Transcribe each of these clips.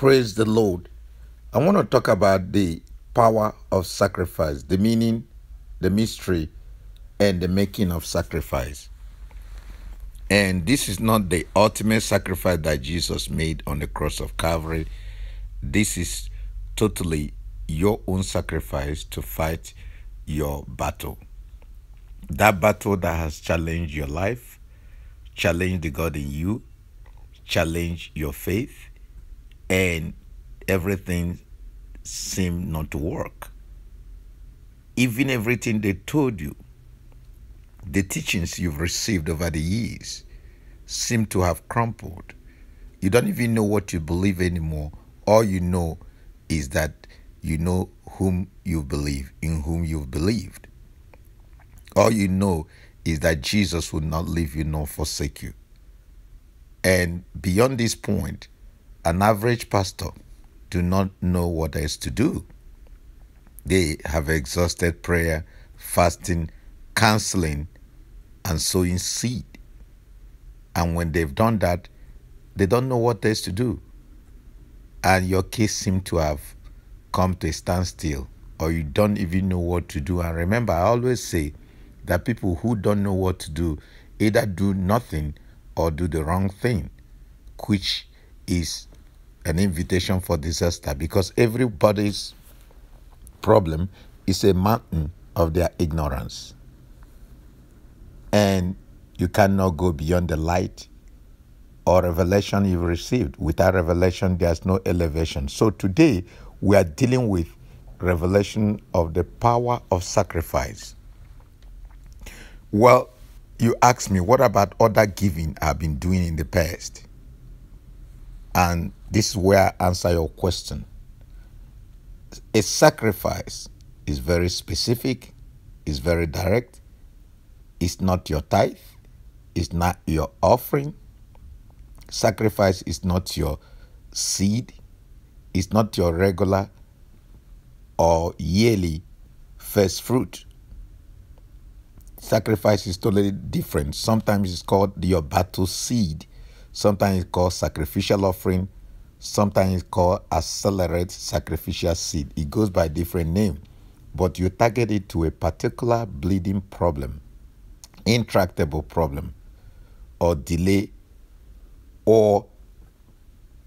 Praise the Lord. I want to talk about the power of sacrifice, the meaning, the mystery, and the making of sacrifice. And this is not the ultimate sacrifice that Jesus made on the cross of Calvary. This is totally your own sacrifice to fight your battle. That battle that has challenged your life, challenged the God in you, challenged your faith, and everything seemed not to work. Even everything they told you, the teachings you've received over the years, seem to have crumpled. You don't even know what you believe anymore. All you know is that you know whom you believe, in whom you've believed. All you know is that Jesus will not leave you nor forsake you. And beyond this point, an average pastor do not know what else to do. They have exhausted prayer, fasting, counseling, and sowing seed. And when they've done that, they don't know what else to do. And your case seems to have come to a standstill, or you don't even know what to do. And remember, I always say that people who don't know what to do either do nothing or do the wrong thing, which is an invitation for disaster because everybody's problem is a mountain of their ignorance. And you cannot go beyond the light or revelation you've received. Without revelation, there's no elevation. So today, we are dealing with revelation of the power of sacrifice. Well, you ask me, what about other giving I've been doing in the past? And this is where I answer your question. A sacrifice is very specific, is very direct. It's not your tithe, it's not your offering. Sacrifice is not your seed, it's not your regular or yearly first fruit. Sacrifice is totally different. Sometimes it's called your battle seed. Sometimes it's called sacrificial offering. Sometimes it's called accelerate sacrificial seed. It goes by different name, but you target it to a particular bleeding problem, intractable problem, or delay, or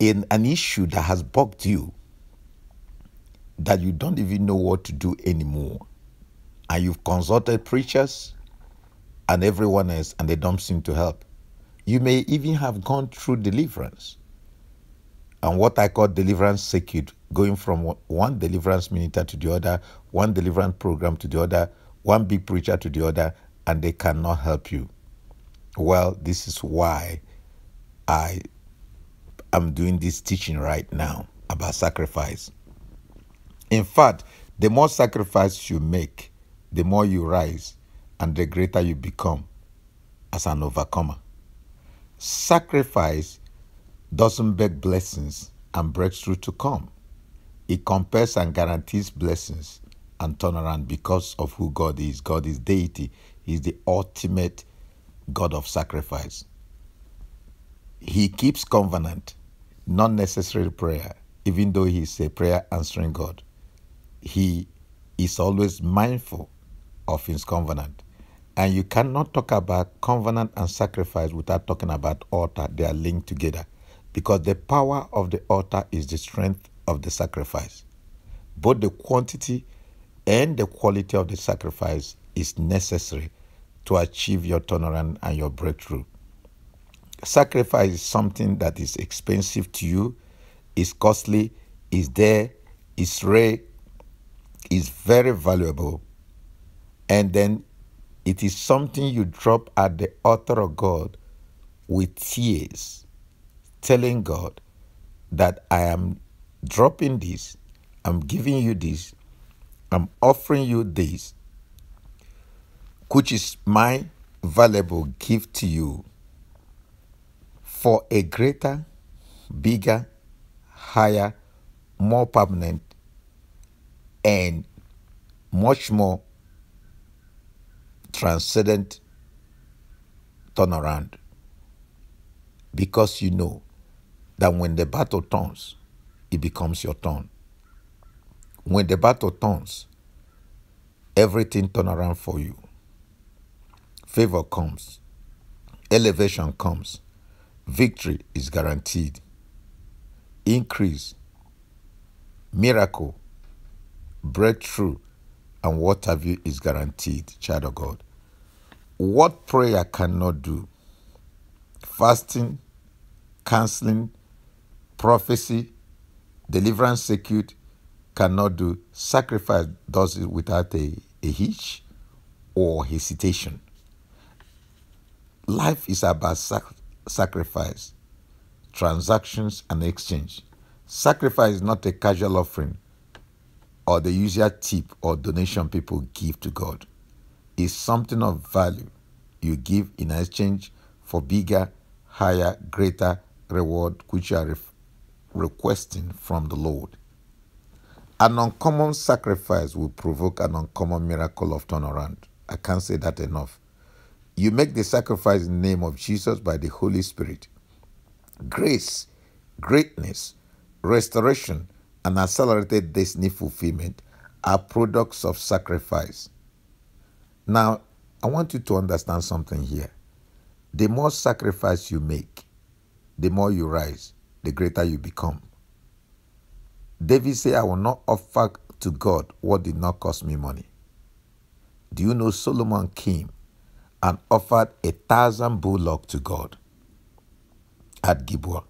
in an issue that has bugged you that you don't even know what to do anymore. And you've consulted preachers and everyone else, and they don't seem to help. You may even have gone through deliverance. And what I call deliverance circuit, going from one deliverance minister to the other, one deliverance program to the other, one big preacher to the other, and they cannot help you. Well, this is why I am doing this teaching right now about sacrifice. In fact, the more sacrifice you make, the more you rise and the greater you become as an overcomer. Sacrifice doesn't beg blessings and breakthrough to come. It compels and guarantees blessings and turnaround because of who God is. God is deity. He's the ultimate God of sacrifice. He keeps covenant, not necessarily prayer, even though he's a prayer answering God. He is always mindful of his covenant. And you cannot talk about covenant and sacrifice without talking about altar. They are linked together because the power of the altar is the strength of the sacrifice. Both the quantity and the quality of the sacrifice is necessary to achieve your turnaround and your breakthrough. Sacrifice is something that is expensive to you, is costly, is there, is rare, is very valuable, and then it is something you drop at the altar of God with tears, telling God that I am dropping this, I'm giving you this, I'm offering you this, which is my valuable gift to you for a greater, bigger, higher, more permanent, and much more transcendent turnaround. Because you know that when the battle turns, it becomes your turn. When the battle turns, everything turns around for you. Favor comes, elevation comes, victory is guaranteed, increase, miracle, breakthrough, and what have you is guaranteed, child of God. What prayer cannot do? Fasting, counseling, prophecy, deliverance secured cannot do. Sacrifice does it without a, a hitch or hesitation. Life is about sac- sacrifice, transactions, and exchange. Sacrifice is not a casual offering or the usual tip or donation people give to God. It's something of value you give in exchange for bigger, higher, greater reward which you are re- requesting from the Lord. An uncommon sacrifice will provoke an uncommon miracle of turnaround. I can't say that enough. You make the sacrifice in the name of Jesus by the Holy Spirit. Grace, greatness, restoration, and accelerated destiny fulfillment are products of sacrifice. Now, I want you to understand something here. The more sacrifice you make, the more you rise, the greater you become. David said, I will not offer to God what did not cost me money. Do you know Solomon came and offered a thousand bullocks to God at Gibeon?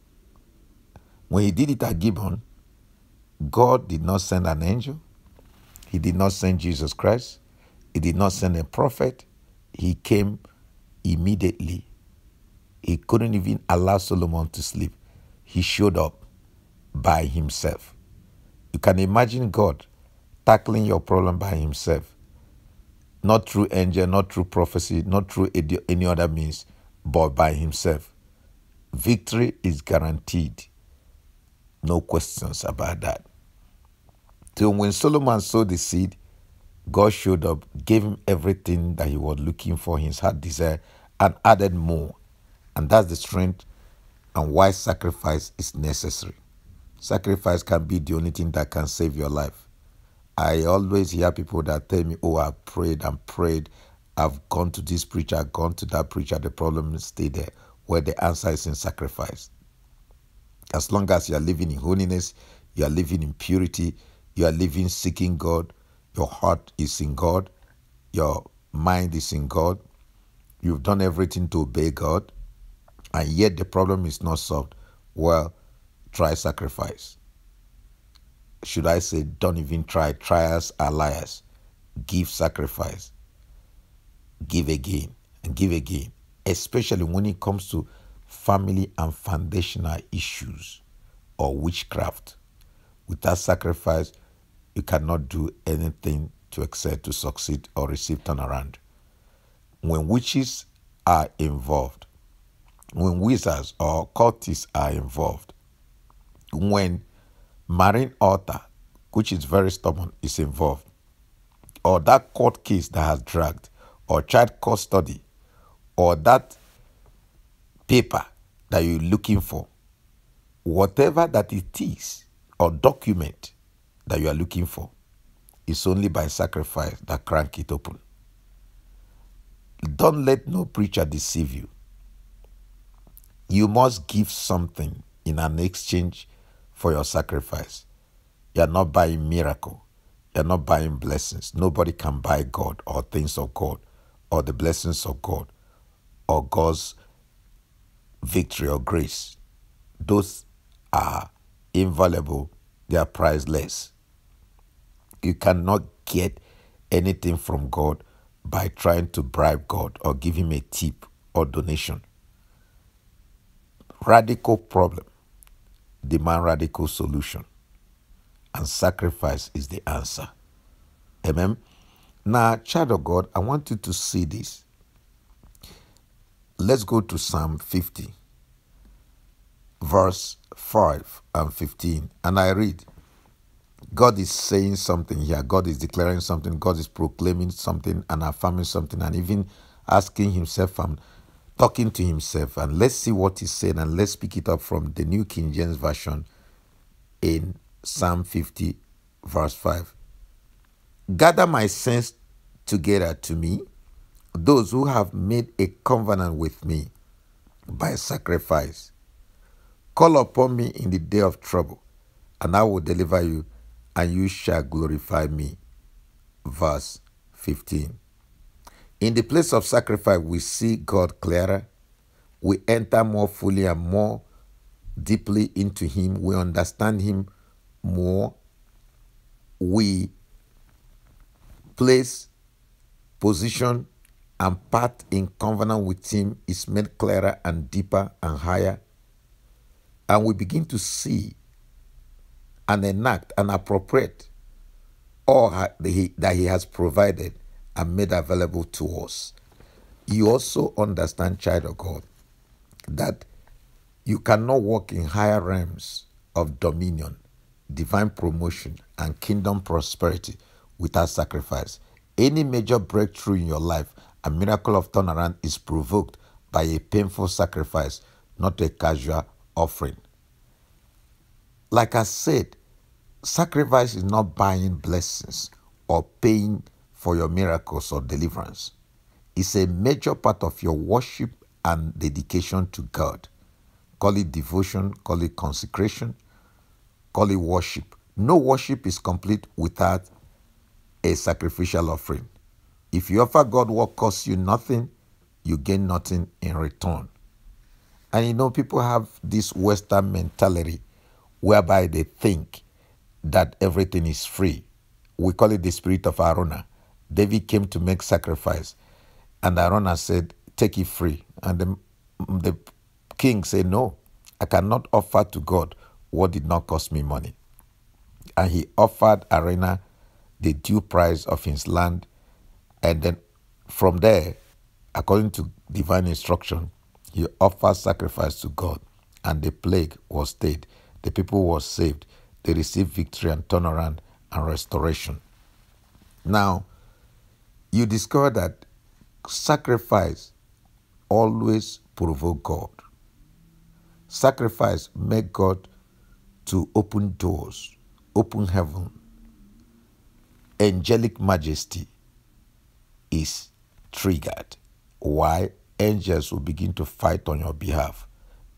When he did it at Gibeon, God did not send an angel. He did not send Jesus Christ. He did not send a prophet. He came immediately. He couldn't even allow Solomon to sleep. He showed up by himself. You can imagine God tackling your problem by himself. Not through angel, not through prophecy, not through any other means, but by himself. Victory is guaranteed. No questions about that. So when Solomon sowed the seed, God showed up, gave him everything that he was looking for, his heart desire, and added more. And that's the strength and why sacrifice is necessary. Sacrifice can be the only thing that can save your life. I always hear people that tell me, Oh, I've prayed and prayed. I've gone to this preacher, I've gone to that preacher. The problem is stay there, where the answer is in sacrifice. As long as you are living in holiness, you are living in purity, you are living seeking God, your heart is in God, your mind is in God, you've done everything to obey God, and yet the problem is not solved. Well, try sacrifice. Should I say, don't even try. Trials are liars. Give sacrifice. Give again and give again, especially when it comes to family and foundational issues or witchcraft. Without sacrifice, you cannot do anything to excel, to succeed, or receive turnaround. When witches are involved, when wizards or cultists are involved, when marine altar, which is very stubborn, is involved, or that court case that has dragged, or child custody, or that paper that you're looking for, whatever that it is, or document that you are looking for, it's only by sacrifice that crank it open. Don't let no preacher deceive you. You must give something in an exchange for your sacrifice. You are not buying miracle. You are not buying blessings. Nobody can buy God or things of God or the blessings of God or God's victory or grace. Those are invaluable. They are priceless. You cannot get anything from God by trying to bribe God or give him a tip or donation. Radical problem demand radical solution. And sacrifice is the answer. Amen. Now, child of God, I want you to see this. Let's go to Psalm 50, verse 5 and 15. And I read, God is saying something here. God is declaring something. God is proclaiming something and affirming something and even asking himself and talking to himself. And let's see what he's saying and let's pick it up from the New King James Version in Psalm 50, verse 5. Gather my saints together to me, those who have made a covenant with me by sacrifice. Call upon me in the day of trouble, and I will deliver you, and you shall glorify me. Verse 15. In the place of sacrifice, we see God clearer. We enter more fully and more deeply into Him. We understand Him more. We place, position, and part in covenant with Him is made clearer and deeper and higher. And we begin to see and enact and appropriate all that He has provided and made available to us. You also understand, child of God, that you cannot walk in higher realms of dominion, divine promotion, and kingdom prosperity without sacrifice. Any major breakthrough in your life, a miracle of turnaround, is provoked by a painful sacrifice, not a casual offering. Like I said, sacrifice is not buying blessings or paying for your miracles or deliverance. It's a major part of your worship and dedication to God. Call it devotion, call it consecration, call it worship. No worship is complete without a sacrificial offering. If you offer God what costs you nothing, you gain nothing in return. And you know, people have this Western mentality whereby they think that everything is free. We call it the spirit of Araunah. David came to make sacrifice, and Araunah said, Take it free. And the, the king said, No, I cannot offer to God what did not cost me money. And he offered Araunah the due price of his land. And then from there, according to divine instruction, he offered sacrifice to God. And the plague was stayed. The people were saved. They received victory and turnaround and restoration. Now, you discover that sacrifice always provoke God. Sacrifice make God to open doors, open heaven. Angelic majesty is triggered. Why? Angels will begin to fight on your behalf.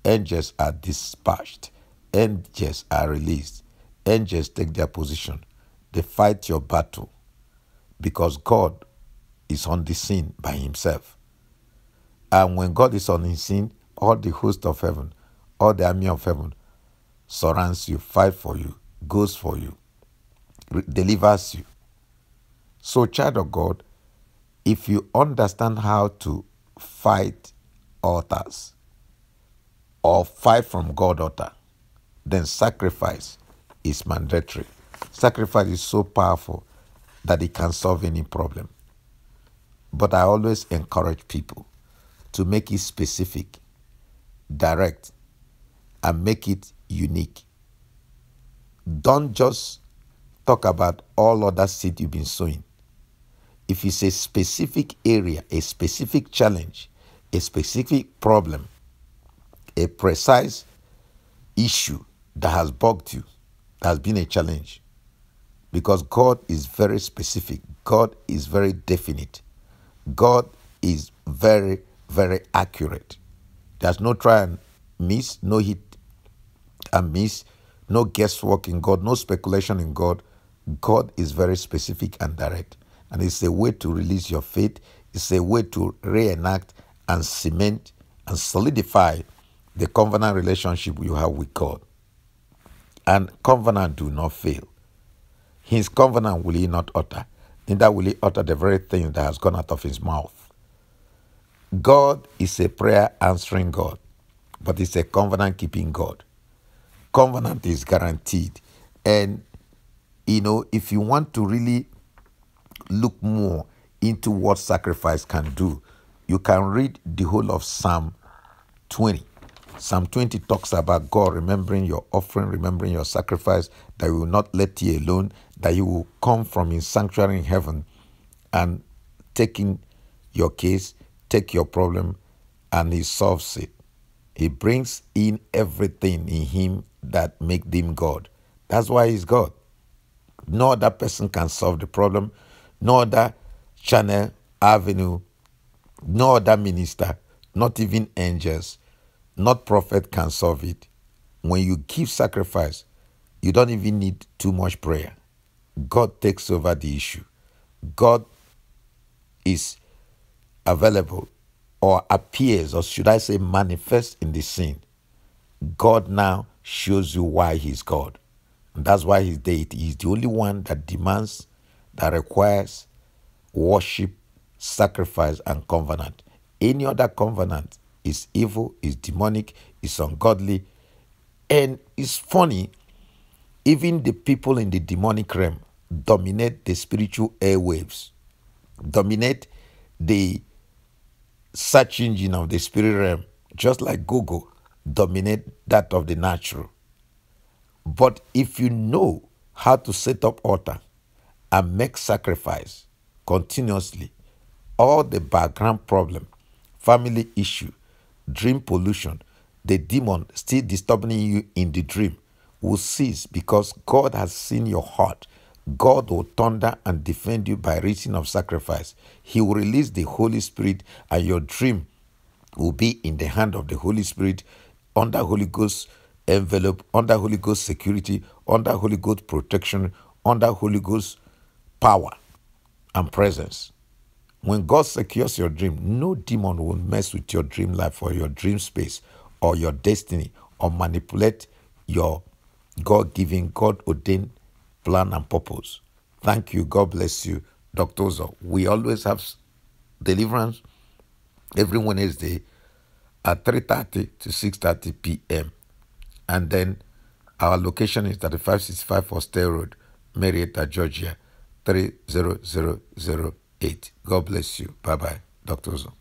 Angels are dispatched. Angels are released. Angels take their position. They fight your battle because God is on the scene by himself. And when God is on the scene, all the host of heaven all the army of heaven surrounds you, fight for you, goes for you, delivers you. So, child of God, if you understand how to fight altars or fight from God altar, then sacrifice is mandatory. Sacrifice is so powerful that it can solve any problem. But I always encourage people to make it specific, direct, and make it unique. Don't just talk about all other seed you've been sowing. If it's a specific area, a specific challenge, a specific problem, a precise issue that has bugged you, that has been a challenge, because God is very specific, God is very definite, God is very, very accurate. There's no try and miss, no hit and miss, no guesswork in God, no speculation in God. God is very specific and direct. And it's a way to release your faith, it's a way to reenact and cement and solidify the covenant relationship you have with God. And covenant do not fail. His covenant will he not utter, neither will he utter the very thing that has gone out of his mouth. God is a prayer answering God, but it's a covenant keeping God covenant is guaranteed. And, you know, if you want to really look more into what sacrifice can do, you can read the whole of Psalm 20. Psalm 20 talks about God remembering your offering, remembering your sacrifice, that He will not let you alone, that He will come from His sanctuary in heaven and taking your case, take your problem, and He solves it. He brings in everything in Him that make them God. That's why he's God. No other person can solve the problem. No other channel, avenue, no other minister, not even angels, not prophet can solve it. When you give sacrifice, you don't even need too much prayer. God takes over the issue. God is available or appears, or should I say, manifests in the scene. God now shows you why He's God. And that's why He's deity. He's the only one that demands, that requires worship, sacrifice, and covenant. Any other covenant is evil, is demonic, is ungodly. And it's funny, even the people in the demonic realm dominate the spiritual airwaves, dominate the search engine of the spirit realm, just like Google dominate that of the natural. But if you know how to set up altar and make sacrifice continuously, all the background problem, family issue, dream pollution, the demon still disturbing you in the dream will cease because God has seen your heart. God will thunder and defend you by reason of sacrifice. He will release the Holy Spirit, and your dream will be in the hand of the Holy Spirit under Holy Ghost envelope, under Holy Ghost security, under Holy Ghost protection, under Holy Ghost power and presence. When God secures your dream, no demon will mess with your dream life or your dream space or your destiny or manipulate your God given, God ordained plan and purpose. Thank you. God bless you, Dr. Uzo. We always have deliverance every Wednesday at 3.30 to 6.30 p.m. And then our location is 3565 Foster Road, Marietta, Georgia, 30008. God bless you. Bye-bye, Dr. Uzo.